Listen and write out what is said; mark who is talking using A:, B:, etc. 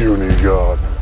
A: puny god.